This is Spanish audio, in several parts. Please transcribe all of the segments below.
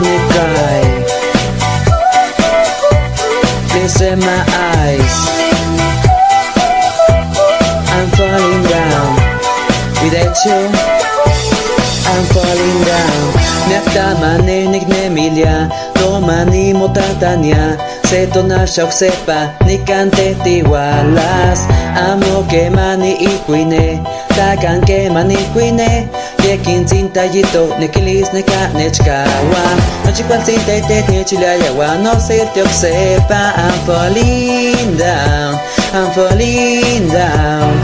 me cry Tears in my eyes. I'm falling down. Without you I'm falling down. Някtamане негне милля Томани му татаня Se tonar shauk sepa ni kante tiwalas Amo que mani ikuine Takan que mani ikuine Yekin tintayito Nekilis neka nechkawa Nochikwal tintete nechilayawa No se te sepa I'm falling down I'm falling down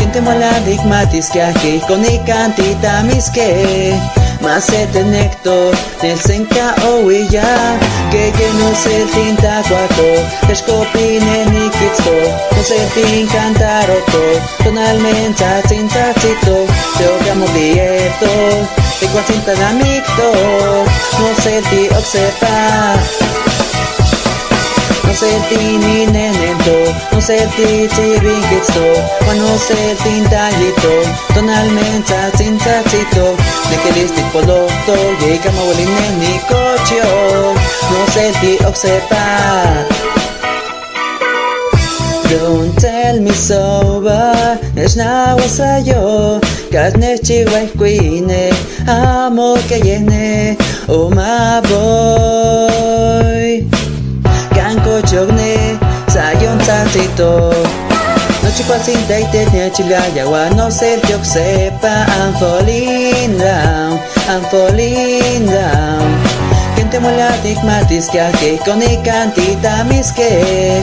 Gente maladik matis que aquí con i cantita miske Macete necto nel senka oia Que que no se tinta cuaco Escopine ni kitsto No se tin cantaroto Tonalmente tinta No senti ni nenento, no senti chibingitsto, no senti tallito, tonalmente. Don't tell me sober, es na wasayo, kasne chiwai queen, amo que yene, oh No chupas sin de te chilla y agua no se te sepa I'm falling down, I'm falling down Gente mola, digmatis que aquí con mi cantita mis que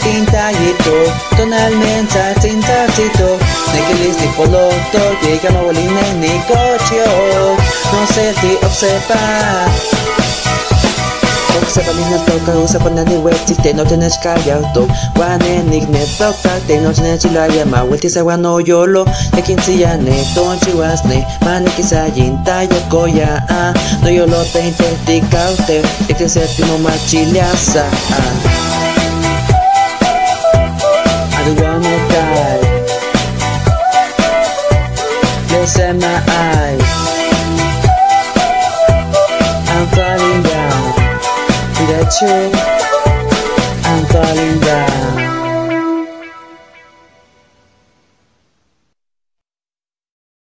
cantaroto Tonalmente tintarcito Te ogamo dieto Te cual tinta la micto No se ti obsepa Niños toca usa con nani weti te no tenés callado. Wane nik ne toca te no tenés chilaya ma weti sa wano yolo Ya quince ya ne ton chiwas ne Mani kisa yin tayo koya ah. No yolo te intenti caute Ya que séptimo ma chiliasa ah. I don't wanna die Listen my eyes I'm falling back.